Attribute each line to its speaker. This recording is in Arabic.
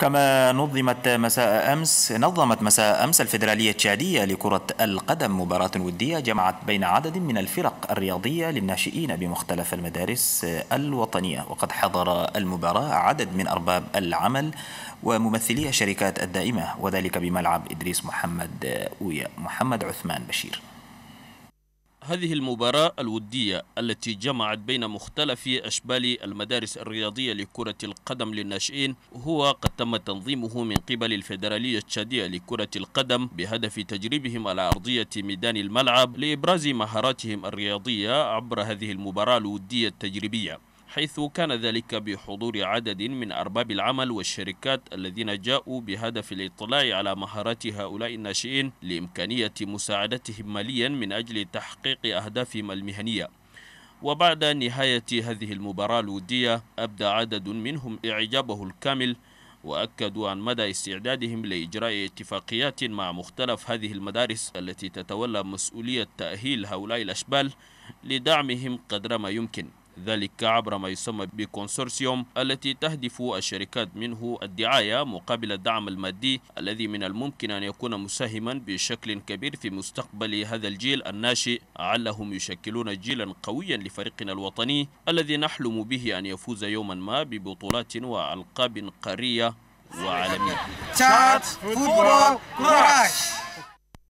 Speaker 1: كما نظمت مساء أمس نظمت مساء أمس الفيدرالية التشادية لكرة القدم مباراة ودية جمعت بين عدد من الفرق الرياضية للناشئين بمختلف المدارس الوطنية. وقد حضر المباراة عدد من أرباب العمل وممثلي الشركات الدائمة وذلك بملعب إدريس محمد ويا محمد عثمان بشير.
Speaker 2: هذه المباراة الودية التي جمعت بين مختلف أشبال المدارس الرياضية لكرة القدم للناشئين هو قد تم تنظيمه من قبل الفيدرالية التشادية لكرة القدم بهدف تجريبهم على أرضية ميدان الملعب لإبراز مهاراتهم الرياضية عبر هذه المباراة الودية التجريبية. حيث كان ذلك بحضور عدد من أرباب العمل والشركات الذين جاءوا بهدف الإطلاع على مهارات هؤلاء الناشئين لإمكانية مساعدتهم ماليا من أجل تحقيق أهدافهم المهنية. وبعد نهاية هذه المباراة الودية أبدى عدد منهم إعجابه الكامل وأكدوا عن مدى استعدادهم لإجراء اتفاقيات مع مختلف هذه المدارس التي تتولى مسؤولية تأهيل هؤلاء الأشبال لدعمهم قدر ما يمكن. ذلك عبر ما يسمى بكونسورسيوم التي تهدف الشركات منه الدعاية مقابل الدعم المادي الذي من الممكن أن يكون مساهما بشكل كبير في مستقبل هذا الجيل الناشئ. علهم يشكلون جيلا قويا لفريقنا الوطني الذي نحلم به أن يفوز يوما ما ببطولات وألقاب قارية وعالمية.